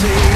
see.